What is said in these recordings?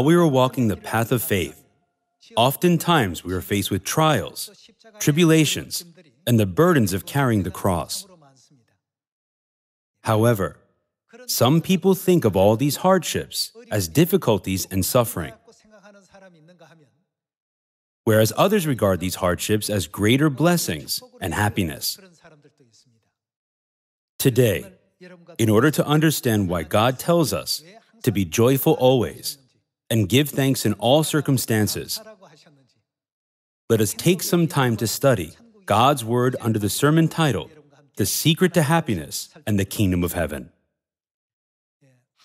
While we are walking the path of faith, oftentimes we are faced with trials, tribulations, and the burdens of carrying the cross. However, some people think of all these hardships as difficulties and suffering, whereas others regard these hardships as greater blessings and happiness. Today, in order to understand why God tells us to be joyful always and give thanks in all circumstances, let us take some time to study God's Word under the sermon title, The Secret to Happiness and the Kingdom of Heaven.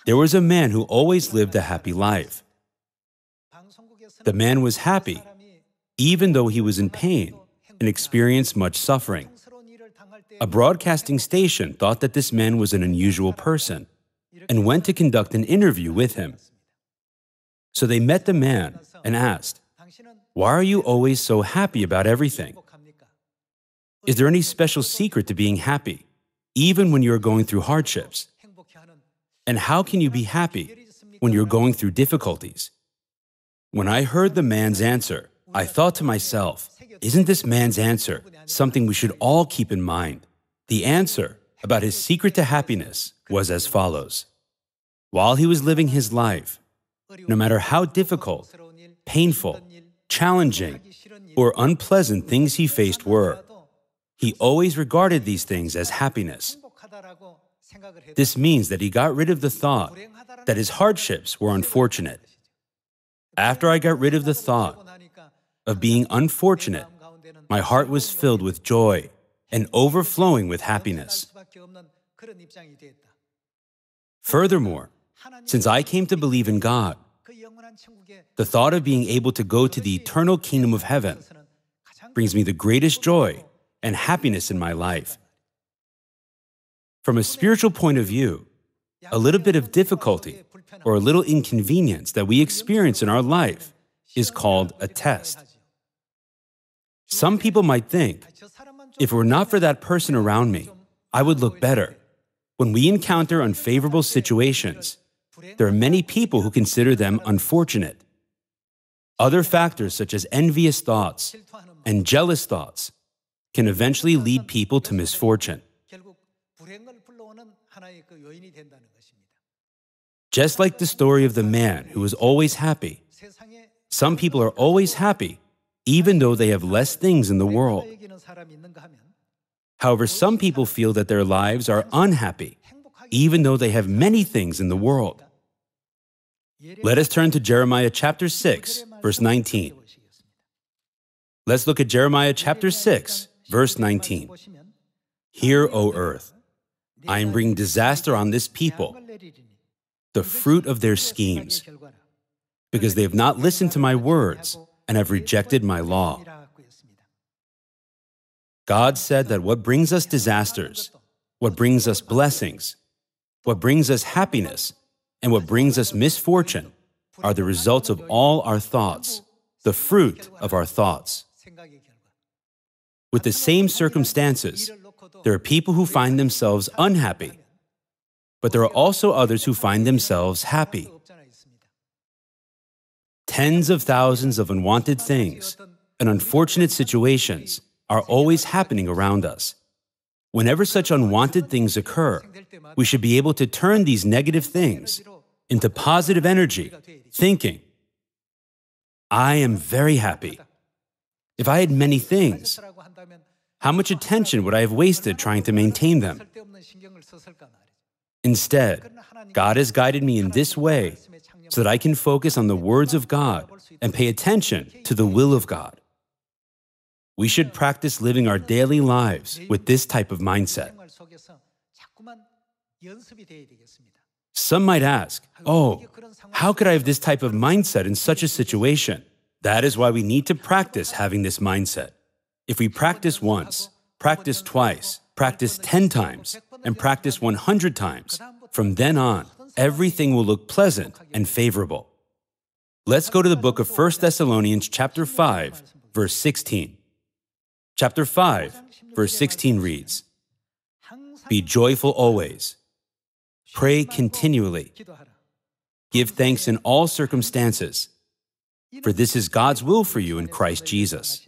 There was a man who always lived a happy life. The man was happy, even though he was in pain and experienced much suffering. A broadcasting station thought that this man was an unusual person and went to conduct an interview with him. So they met the man and asked, Why are you always so happy about everything? Is there any special secret to being happy, even when you're going through hardships? And how can you be happy when you're going through difficulties? When I heard the man's answer, I thought to myself, isn't this man's answer something we should all keep in mind? The answer about his secret to happiness was as follows While he was living his life, no matter how difficult, painful, challenging, or unpleasant things he faced were, he always regarded these things as happiness. This means that he got rid of the thought that his hardships were unfortunate. After I got rid of the thought of being unfortunate, my heart was filled with joy and overflowing with happiness. Furthermore, since I came to believe in God, the thought of being able to go to the eternal kingdom of heaven brings me the greatest joy and happiness in my life. From a spiritual point of view, a little bit of difficulty or a little inconvenience that we experience in our life is called a test. Some people might think, if it were not for that person around me, I would look better. When we encounter unfavorable situations, there are many people who consider them unfortunate. Other factors, such as envious thoughts and jealous thoughts, can eventually lead people to misfortune. Just like the story of the man who was always happy, some people are always happy even though they have less things in the world. However, some people feel that their lives are unhappy, even though they have many things in the world. Let us turn to Jeremiah chapter 6, verse 19. Let's look at Jeremiah chapter 6, verse 19. Hear, O earth, I am bringing disaster on this people, the fruit of their schemes, because they have not listened to my words and have rejected my law. God said that what brings us disasters, what brings us blessings, what brings us happiness, and what brings us misfortune are the results of all our thoughts, the fruit of our thoughts. With the same circumstances, there are people who find themselves unhappy, but there are also others who find themselves happy. Tens of thousands of unwanted things and unfortunate situations are always happening around us. Whenever such unwanted things occur, we should be able to turn these negative things into positive energy, thinking, I am very happy. If I had many things, how much attention would I have wasted trying to maintain them? Instead, God has guided me in this way so that I can focus on the words of God and pay attention to the will of God. We should practice living our daily lives with this type of mindset. Some might ask, Oh, how could I have this type of mindset in such a situation? That is why we need to practice having this mindset. If we practice once, practice twice, practice 10 times, and practice 100 times, from then on, everything will look pleasant and favorable. Let's go to the book of 1 Thessalonians chapter 5, verse 16. Chapter 5, verse 16 reads, Be joyful always. Pray continually. Give thanks in all circumstances, for this is God's will for you in Christ Jesus.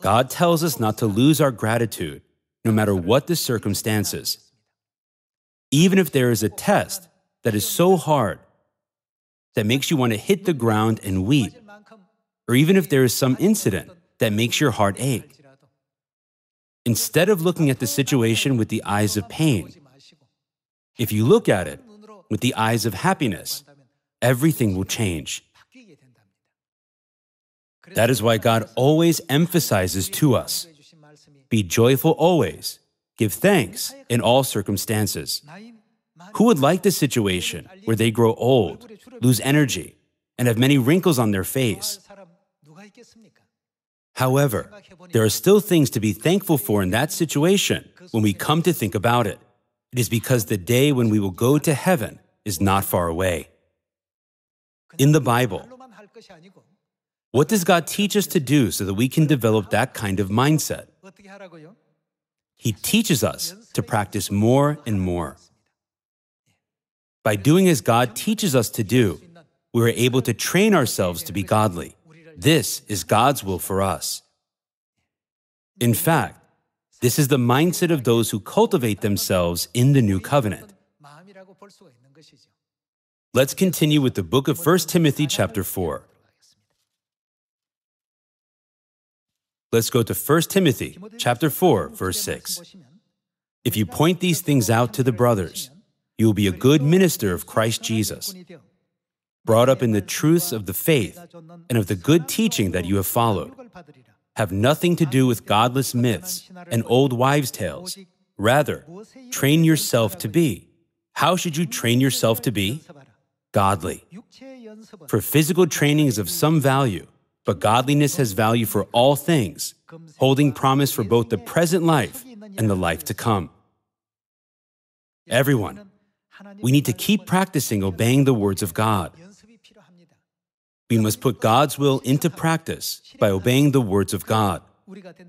God tells us not to lose our gratitude, no matter what the circumstances. Even if there is a test that is so hard that makes you want to hit the ground and weep, or even if there is some incident that makes your heart ache. Instead of looking at the situation with the eyes of pain, if you look at it with the eyes of happiness, everything will change. That is why God always emphasizes to us be joyful always, give thanks in all circumstances. Who would like the situation where they grow old, lose energy, and have many wrinkles on their face? However, there are still things to be thankful for in that situation when we come to think about it. It is because the day when we will go to heaven is not far away. In the Bible, what does God teach us to do so that we can develop that kind of mindset? He teaches us to practice more and more. By doing as God teaches us to do, we are able to train ourselves to be godly. This is God's will for us. In fact, this is the mindset of those who cultivate themselves in the new covenant. Let's continue with the book of 1 Timothy chapter 4. Let's go to 1 Timothy chapter 4 verse 6. If you point these things out to the brothers, you will be a good minister of Christ Jesus, brought up in the truths of the faith and of the good teaching that you have followed. Have nothing to do with godless myths and old wives' tales. Rather, train yourself to be. How should you train yourself to be? Godly. For physical training is of some value, but godliness has value for all things, holding promise for both the present life and the life to come. Everyone, we need to keep practicing obeying the words of God. We must put God's will into practice by obeying the words of God.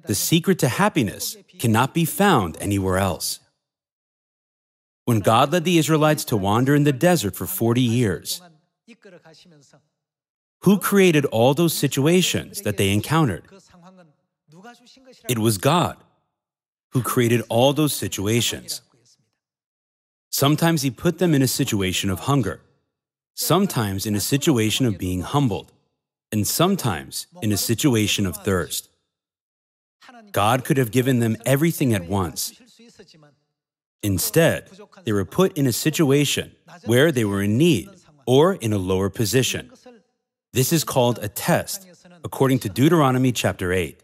The secret to happiness cannot be found anywhere else. When God led the Israelites to wander in the desert for 40 years, who created all those situations that they encountered? It was God who created all those situations. Sometimes He put them in a situation of hunger sometimes in a situation of being humbled, and sometimes in a situation of thirst. God could have given them everything at once. Instead, they were put in a situation where they were in need or in a lower position. This is called a test, according to Deuteronomy chapter 8.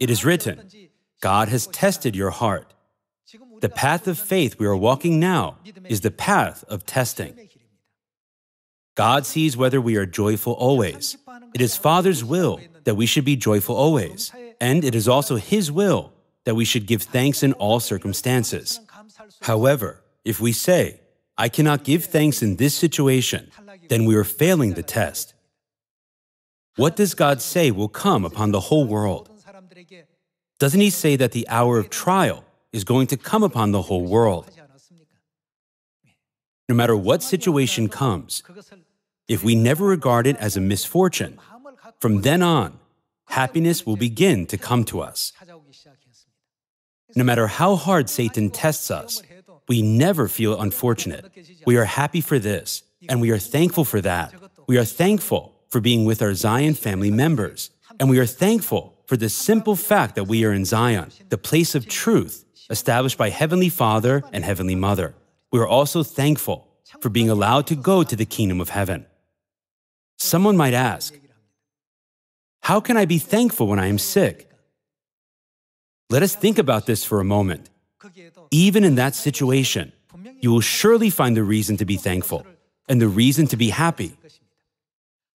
It is written, God has tested your heart. The path of faith we are walking now is the path of testing. God sees whether we are joyful always. It is Father's will that we should be joyful always, and it is also His will that we should give thanks in all circumstances. However, if we say, I cannot give thanks in this situation, then we are failing the test. What does God say will come upon the whole world? Doesn't He say that the hour of trial is going to come upon the whole world? No matter what situation comes, if we never regard it as a misfortune, from then on, happiness will begin to come to us. No matter how hard Satan tests us, we never feel unfortunate. We are happy for this, and we are thankful for that. We are thankful for being with our Zion family members, and we are thankful for the simple fact that we are in Zion, the place of truth established by Heavenly Father and Heavenly Mother. We are also thankful for being allowed to go to the kingdom of heaven. Someone might ask, How can I be thankful when I am sick? Let us think about this for a moment. Even in that situation, you will surely find the reason to be thankful and the reason to be happy.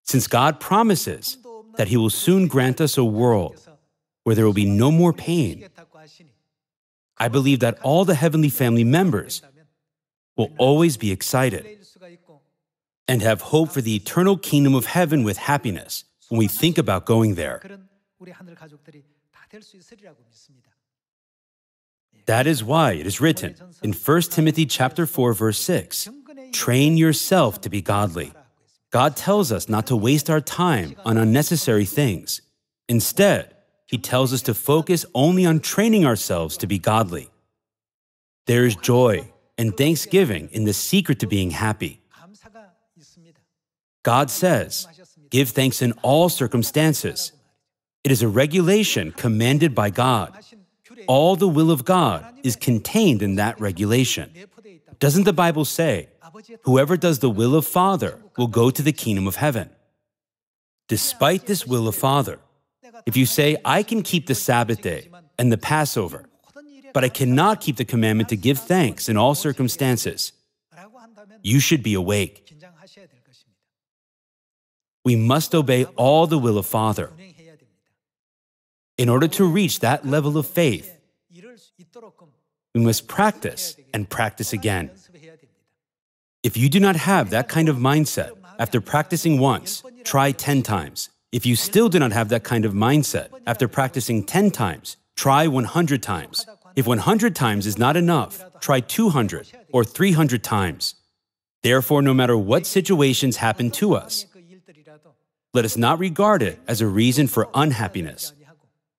Since God promises that He will soon grant us a world where there will be no more pain, I believe that all the heavenly family members will always be excited and have hope for the eternal kingdom of heaven with happiness when we think about going there. That is why it is written in 1 Timothy chapter 4 verse 6, train yourself to be godly. God tells us not to waste our time on unnecessary things. Instead, he tells us to focus only on training ourselves to be godly. There is joy and thanksgiving in the secret to being happy. God says, Give thanks in all circumstances. It is a regulation commanded by God. All the will of God is contained in that regulation. Doesn't the Bible say, Whoever does the will of Father will go to the kingdom of heaven? Despite this will of Father, if you say, I can keep the Sabbath day and the Passover, but I cannot keep the commandment to give thanks in all circumstances, you should be awake. We must obey all the will of Father. In order to reach that level of faith, we must practice and practice again. If you do not have that kind of mindset, after practicing once, try 10 times. If you still do not have that kind of mindset, after practicing 10 times, try 100 times. If 100 times is not enough, try 200 or 300 times. Therefore, no matter what situations happen to us, let us not regard it as a reason for unhappiness.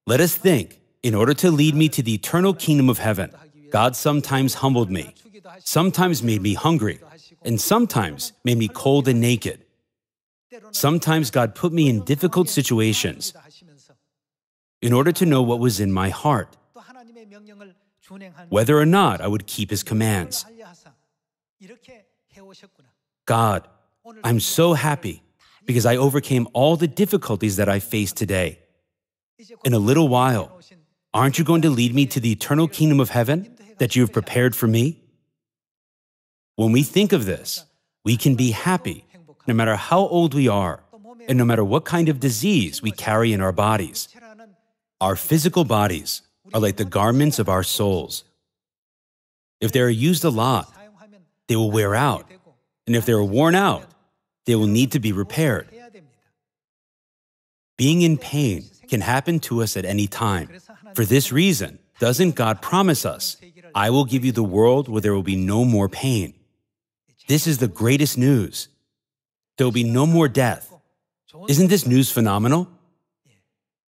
Let us think, in order to lead me to the eternal kingdom of heaven, God sometimes humbled me, sometimes made me hungry, and sometimes made me cold and naked. Sometimes God put me in difficult situations in order to know what was in my heart, whether or not I would keep His commands. God, I'm so happy because I overcame all the difficulties that I face today. In a little while, aren't you going to lead me to the eternal kingdom of heaven that you have prepared for me? When we think of this, we can be happy no matter how old we are and no matter what kind of disease we carry in our bodies. Our physical bodies are like the garments of our souls. If they are used a lot, they will wear out. And if they are worn out, they will need to be repaired. Being in pain can happen to us at any time. For this reason, doesn't God promise us, I will give you the world where there will be no more pain? This is the greatest news. There will be no more death. Isn't this news phenomenal?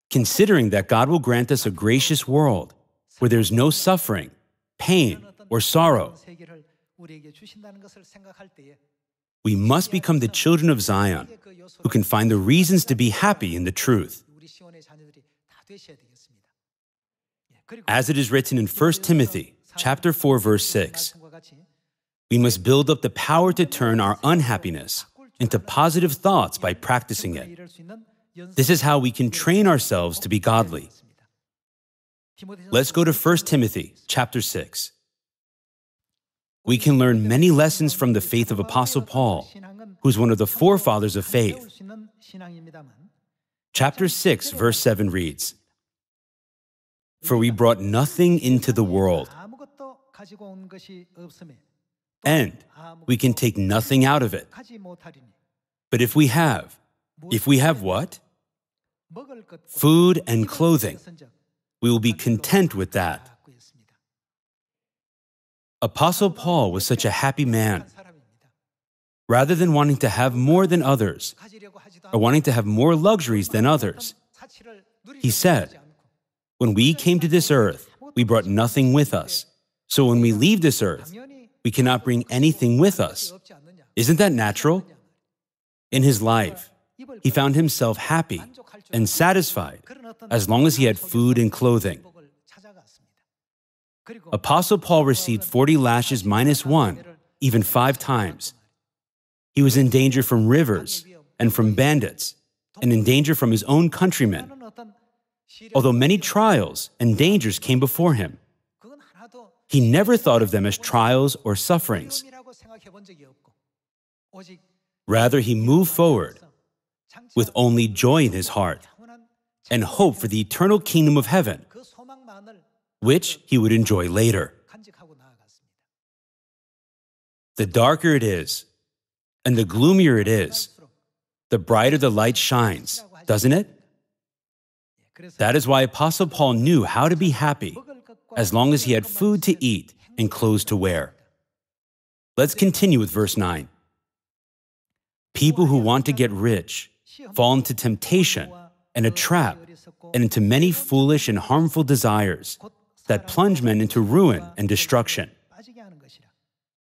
Considering that God will grant us a gracious world where there's no suffering, pain, or sorrow, we must become the children of Zion who can find the reasons to be happy in the truth. As it is written in 1 Timothy chapter 4 verse 6, we must build up the power to turn our unhappiness into positive thoughts by practicing it. This is how we can train ourselves to be godly. Let's go to 1 Timothy chapter 6. We can learn many lessons from the faith of Apostle Paul, who's one of the forefathers of faith. Chapter 6, verse 7 reads For we brought nothing into the world, and we can take nothing out of it. But if we have, if we have what? Food and clothing, we will be content with that. Apostle Paul was such a happy man. Rather than wanting to have more than others, or wanting to have more luxuries than others, he said, When we came to this earth, we brought nothing with us. So when we leave this earth, we cannot bring anything with us. Isn't that natural? In his life, he found himself happy and satisfied as long as he had food and clothing. Apostle Paul received 40 lashes minus one, even five times. He was in danger from rivers and from bandits, and in danger from his own countrymen. Although many trials and dangers came before him, he never thought of them as trials or sufferings. Rather, he moved forward with only joy in his heart and hope for the eternal kingdom of heaven which he would enjoy later. The darker it is, and the gloomier it is, the brighter the light shines, doesn't it? That is why Apostle Paul knew how to be happy as long as he had food to eat and clothes to wear. Let's continue with verse 9. People who want to get rich fall into temptation and a trap and into many foolish and harmful desires that plunge men into ruin and destruction.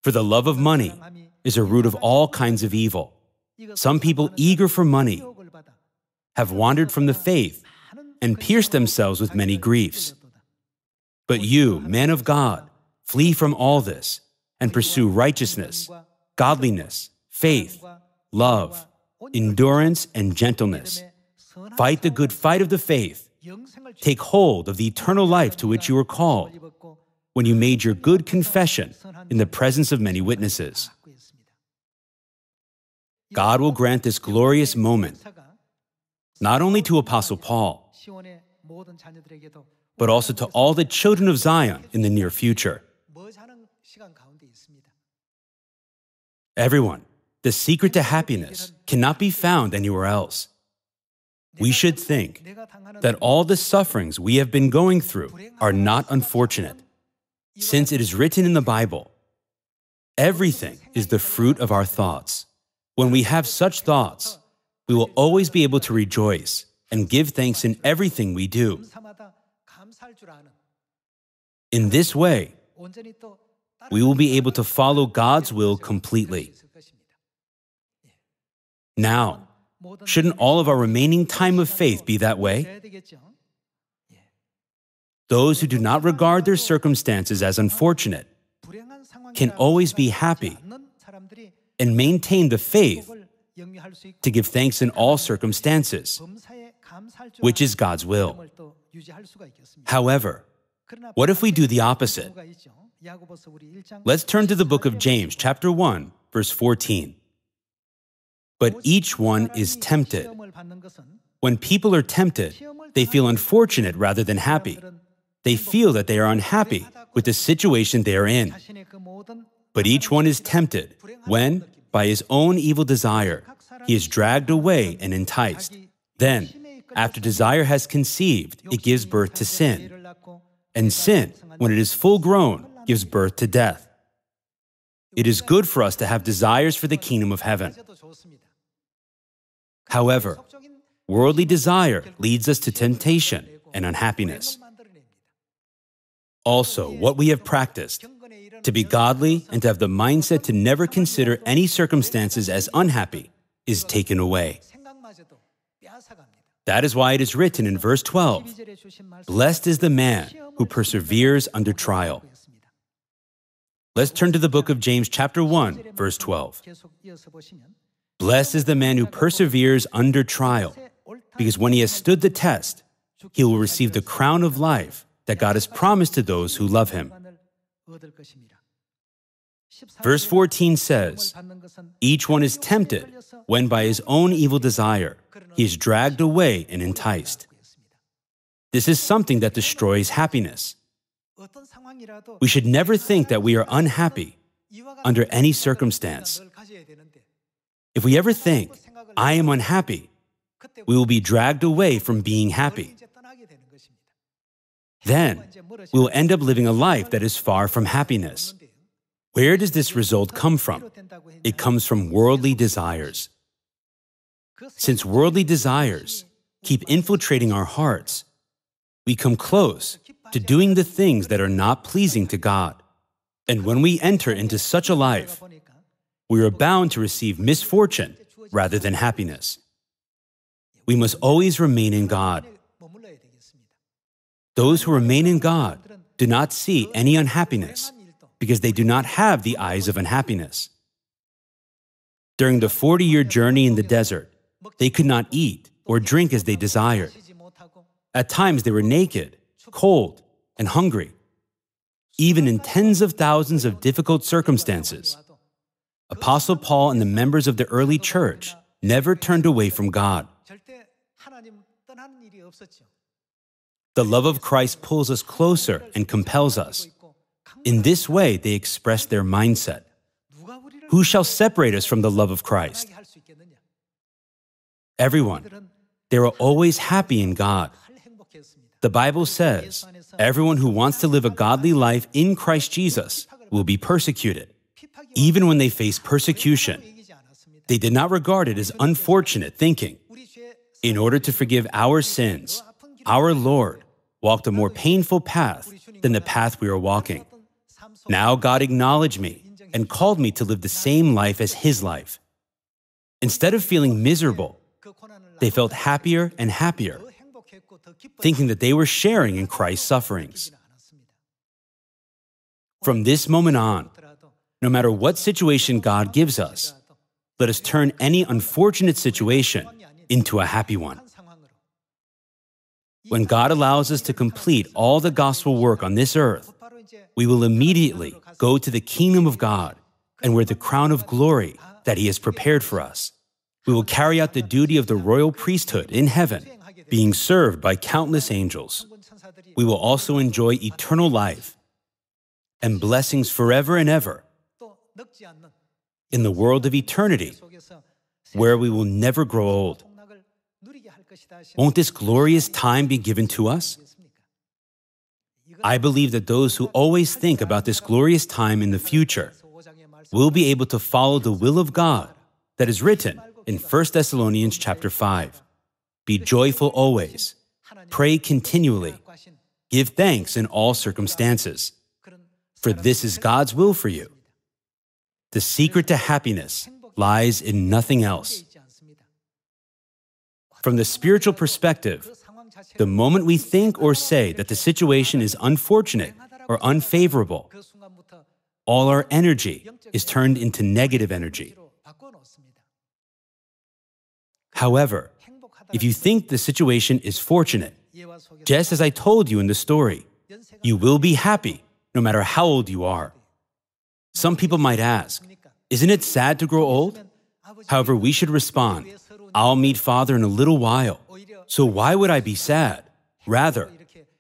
For the love of money is a root of all kinds of evil. Some people eager for money have wandered from the faith and pierced themselves with many griefs. But you, man of God, flee from all this and pursue righteousness, godliness, faith, love, endurance, and gentleness. Fight the good fight of the faith. Take hold of the eternal life to which you were called when you made your good confession in the presence of many witnesses. God will grant this glorious moment not only to Apostle Paul, but also to all the children of Zion in the near future. Everyone, the secret to happiness cannot be found anywhere else. We should think that all the sufferings we have been going through are not unfortunate, since it is written in the Bible everything is the fruit of our thoughts. When we have such thoughts, we will always be able to rejoice and give thanks in everything we do. In this way, we will be able to follow God's will completely. Now, shouldn't all of our remaining time of faith be that way? Those who do not regard their circumstances as unfortunate can always be happy and maintain the faith to give thanks in all circumstances, which is God's will. However, what if we do the opposite? Let's turn to the book of James, chapter 1, verse 14. But each one is tempted. When people are tempted, they feel unfortunate rather than happy. They feel that they are unhappy with the situation they are in. But each one is tempted when, by his own evil desire, he is dragged away and enticed. Then, after desire has conceived, it gives birth to sin. And sin, when it is full grown, gives birth to death. It is good for us to have desires for the kingdom of heaven. However, worldly desire leads us to temptation and unhappiness. Also, what we have practiced, to be godly and to have the mindset to never consider any circumstances as unhappy, is taken away. That is why it is written in verse 12 Blessed is the man who perseveres under trial. Let's turn to the book of James, chapter 1, verse 12. Blessed is the man who perseveres under trial, because when he has stood the test, he will receive the crown of life that God has promised to those who love him. Verse 14 says, Each one is tempted when by his own evil desire he is dragged away and enticed. This is something that destroys happiness. We should never think that we are unhappy under any circumstance. If we ever think, I am unhappy, we will be dragged away from being happy. Then we will end up living a life that is far from happiness. Where does this result come from? It comes from worldly desires. Since worldly desires keep infiltrating our hearts, we come close to doing the things that are not pleasing to God. And when we enter into such a life, we are bound to receive misfortune rather than happiness. We must always remain in God. Those who remain in God do not see any unhappiness because they do not have the eyes of unhappiness. During the 40 year journey in the desert, they could not eat or drink as they desired. At times, they were naked, cold, and hungry. Even in tens of thousands of difficult circumstances, Apostle Paul and the members of the early church never turned away from God. The love of Christ pulls us closer and compels us. In this way, they express their mindset. Who shall separate us from the love of Christ? Everyone. They were always happy in God. The Bible says, Everyone who wants to live a godly life in Christ Jesus will be persecuted. Even when they face persecution, they did not regard it as unfortunate thinking. In order to forgive our sins, our Lord walked a more painful path than the path we are walking. Now God acknowledged me and called me to live the same life as His life. Instead of feeling miserable, they felt happier and happier, thinking that they were sharing in Christ's sufferings. From this moment on, no matter what situation God gives us, let us turn any unfortunate situation into a happy one. When God allows us to complete all the gospel work on this earth, we will immediately go to the kingdom of God and wear the crown of glory that He has prepared for us. We will carry out the duty of the royal priesthood in heaven, being served by countless angels. We will also enjoy eternal life and blessings forever and ever in the world of eternity, where we will never grow old. Won't this glorious time be given to us? I believe that those who always think about this glorious time in the future will be able to follow the will of God that is written in 1 Thessalonians chapter 5. Be joyful always, pray continually, give thanks in all circumstances, for this is God's will for you. The secret to happiness lies in nothing else. From the spiritual perspective, the moment we think or say that the situation is unfortunate or unfavorable, all our energy is turned into negative energy. However, if you think the situation is fortunate, just as I told you in the story, you will be happy no matter how old you are. Some people might ask, Isn't it sad to grow old? However, we should respond, I'll meet Father in a little while. So why would I be sad? Rather,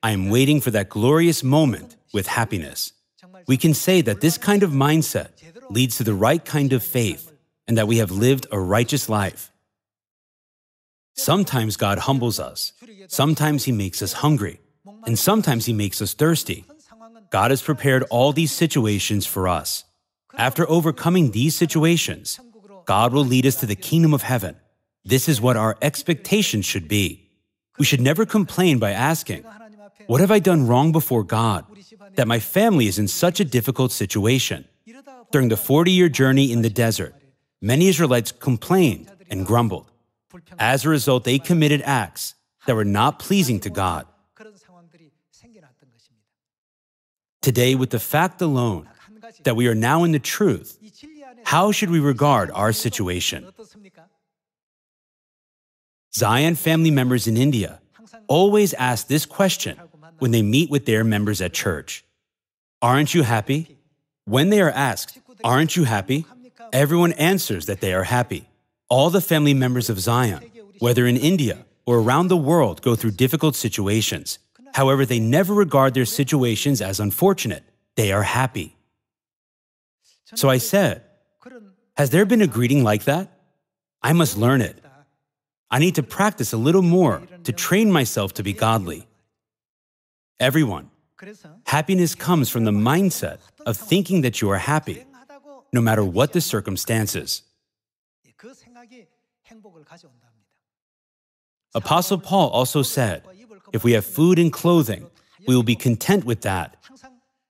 I am waiting for that glorious moment with happiness. We can say that this kind of mindset leads to the right kind of faith and that we have lived a righteous life. Sometimes God humbles us, sometimes He makes us hungry, and sometimes He makes us thirsty. God has prepared all these situations for us. After overcoming these situations, God will lead us to the kingdom of heaven. This is what our expectation should be. We should never complain by asking, What have I done wrong before God that my family is in such a difficult situation? During the 40 year journey in the desert, many Israelites complained and grumbled. As a result, they committed acts that were not pleasing to God. Today, with the fact alone that we are now in the truth, how should we regard our situation? Zion family members in India always ask this question when they meet with their members at church Aren't you happy? When they are asked, Aren't you happy? everyone answers that they are happy. All the family members of Zion, whether in India or around the world, go through difficult situations. However, they never regard their situations as unfortunate. They are happy. So I said, Has there been a greeting like that? I must learn it. I need to practice a little more to train myself to be godly. Everyone, happiness comes from the mindset of thinking that you are happy, no matter what the circumstances. Apostle Paul also said, if we have food and clothing, we will be content with that.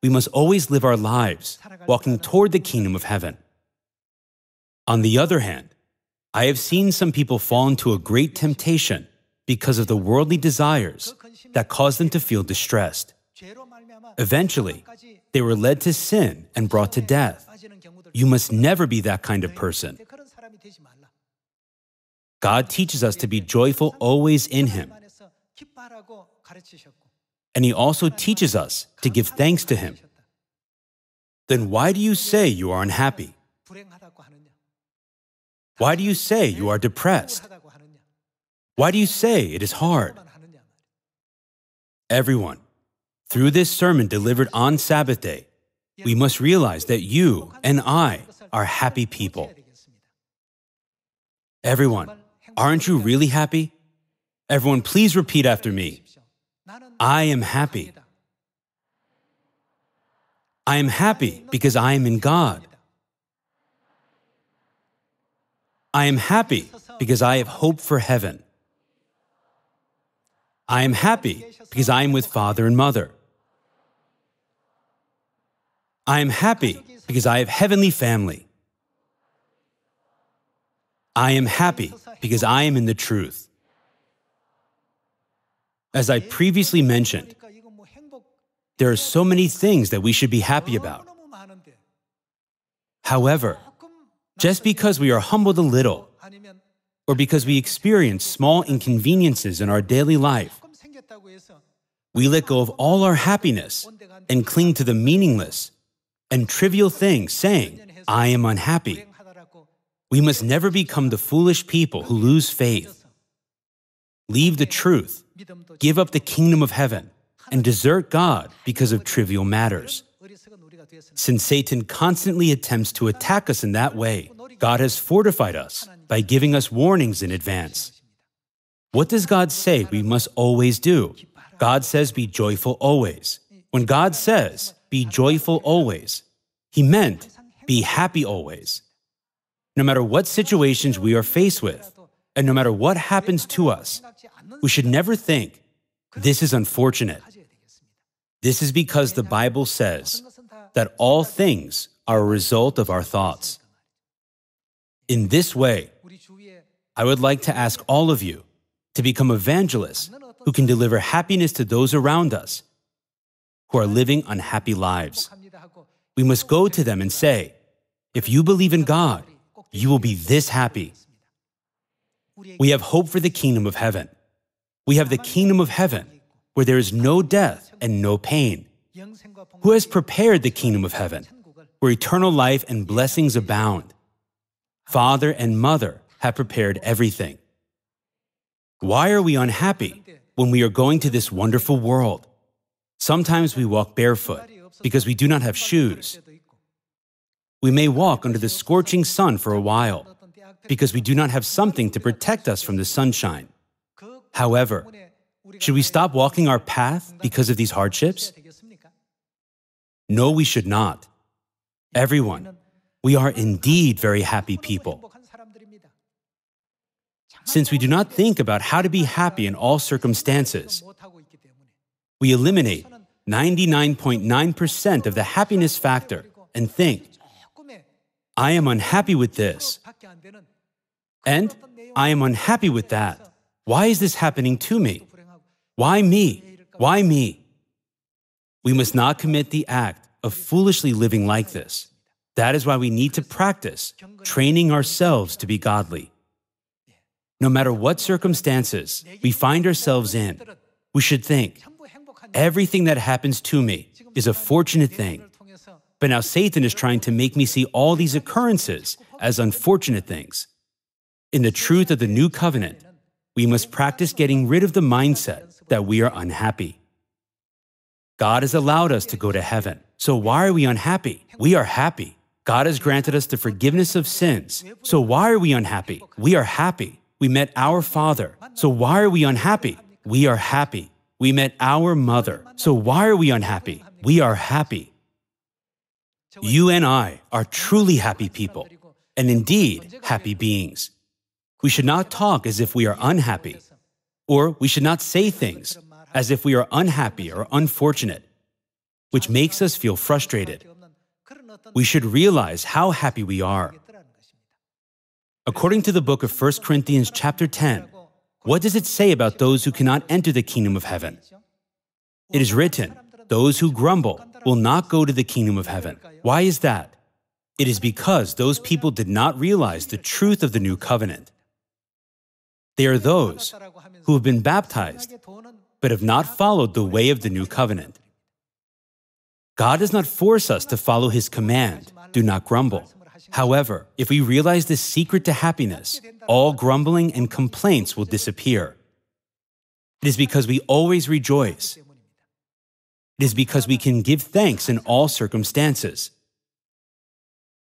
We must always live our lives walking toward the kingdom of heaven. On the other hand, I have seen some people fall into a great temptation because of the worldly desires that cause them to feel distressed. Eventually, they were led to sin and brought to death. You must never be that kind of person. God teaches us to be joyful always in Him. And He also teaches us to give thanks to Him. Then why do you say you are unhappy? Why do you say you are depressed? Why do you say it is hard? Everyone, through this sermon delivered on Sabbath day, we must realize that you and I are happy people. Everyone, aren't you really happy? Everyone, please repeat after me. I am happy. I am happy because I am in God. I am happy because I have hope for heaven. I am happy because I am with father and mother. I am happy because I have heavenly family. I am happy because I am in the truth. As I previously mentioned, there are so many things that we should be happy about. However, just because we are humbled a little, or because we experience small inconveniences in our daily life, we let go of all our happiness and cling to the meaningless and trivial things, saying, I am unhappy. We must never become the foolish people who lose faith, leave the truth, give up the kingdom of heaven, and desert God because of trivial matters. Since Satan constantly attempts to attack us in that way, God has fortified us by giving us warnings in advance. What does God say we must always do? God says, Be joyful always. When God says, Be joyful always, He meant, Be happy always. No matter what situations we are faced with, and no matter what happens to us, we should never think, This is unfortunate. This is because the Bible says that all things are a result of our thoughts. In this way, I would like to ask all of you to become evangelists who can deliver happiness to those around us who are living unhappy lives. We must go to them and say, if you believe in God, you will be this happy. We have hope for the kingdom of heaven. We have the kingdom of heaven where there is no death and no pain. Who has prepared the kingdom of heaven where eternal life and blessings abound? Father and mother have prepared everything. Why are we unhappy when we are going to this wonderful world? Sometimes we walk barefoot because we do not have shoes. We may walk under the scorching sun for a while because we do not have something to protect us from the sunshine. However, should we stop walking our path because of these hardships? No, we should not. Everyone, we are indeed very happy people. Since we do not think about how to be happy in all circumstances, we eliminate 99.9% of the happiness factor and think, I am unhappy with this. And I am unhappy with that. Why is this happening to me? Why me? Why me? We must not commit the act of foolishly living like this. That is why we need to practice training ourselves to be godly. No matter what circumstances we find ourselves in, we should think, everything that happens to me is a fortunate thing. But now Satan is trying to make me see all these occurrences as unfortunate things. In the truth of the new covenant, we must practice getting rid of the mindset that we are unhappy. God has allowed us to go to heaven, so why are we unhappy? We are happy. God has granted us the forgiveness of sins, so why are we unhappy? We are happy. We met our father. So why are we unhappy? We are happy. We met our mother. So why are we unhappy? We are happy. You and I are truly happy people, and indeed happy beings. We should not talk as if we are unhappy, or we should not say things as if we are unhappy or unfortunate, which makes us feel frustrated. We should realize how happy we are According to the book of 1 Corinthians chapter 10, what does it say about those who cannot enter the kingdom of heaven? It is written, those who grumble will not go to the kingdom of heaven. Why is that? It is because those people did not realize the truth of the new covenant. They are those who have been baptized but have not followed the way of the new covenant. God does not force us to follow his command, do not grumble. However, if we realize the secret to happiness, all grumbling and complaints will disappear. It is because we always rejoice. It is because we can give thanks in all circumstances.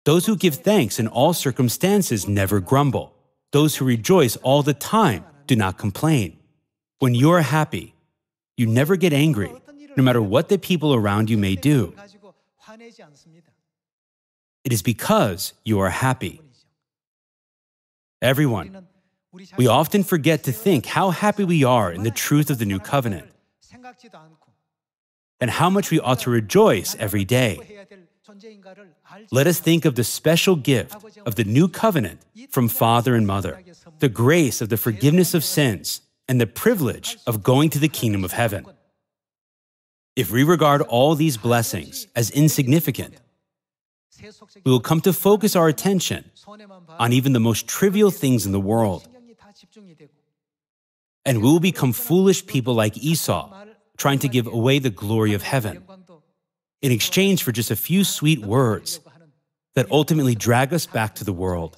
Those who give thanks in all circumstances never grumble those who rejoice all the time do not complain. When you are happy, you never get angry, no matter what the people around you may do. It is because you are happy. Everyone, we often forget to think how happy we are in the truth of the new covenant and how much we ought to rejoice every day. Let us think of the special gift of the new covenant from father and mother, the grace of the forgiveness of sins, and the privilege of going to the kingdom of heaven. If we regard all these blessings as insignificant, we will come to focus our attention on even the most trivial things in the world. And we will become foolish people like Esau, trying to give away the glory of heaven in exchange for just a few sweet words that ultimately drag us back to the world.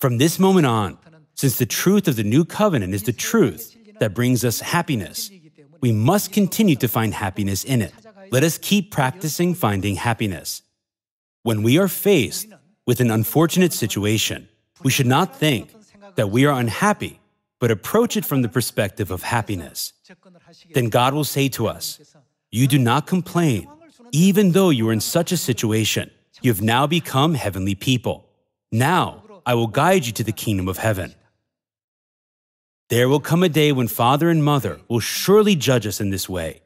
From this moment on, since the truth of the new covenant is the truth that brings us happiness, we must continue to find happiness in it. Let us keep practicing finding happiness. When we are faced with an unfortunate situation, we should not think that we are unhappy, but approach it from the perspective of happiness. Then God will say to us, you do not complain, even though you are in such a situation. You have now become heavenly people. Now I will guide you to the kingdom of heaven. There will come a day when father and mother will surely judge us in this way.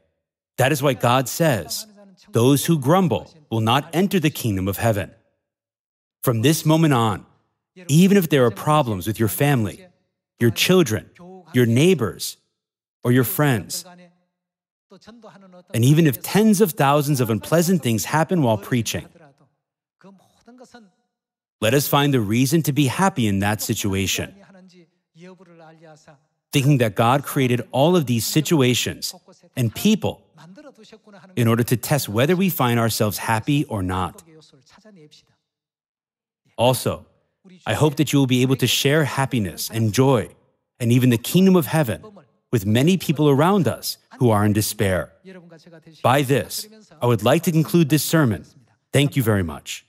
That is why God says, Those who grumble will not enter the kingdom of heaven. From this moment on, even if there are problems with your family, your children, your neighbors, or your friends, and even if tens of thousands of unpleasant things happen while preaching, let us find the reason to be happy in that situation. Thinking that God created all of these situations and people in order to test whether we find ourselves happy or not. Also, I hope that you will be able to share happiness and joy and even the kingdom of heaven with many people around us who are in despair. By this, I would like to conclude this sermon. Thank you very much.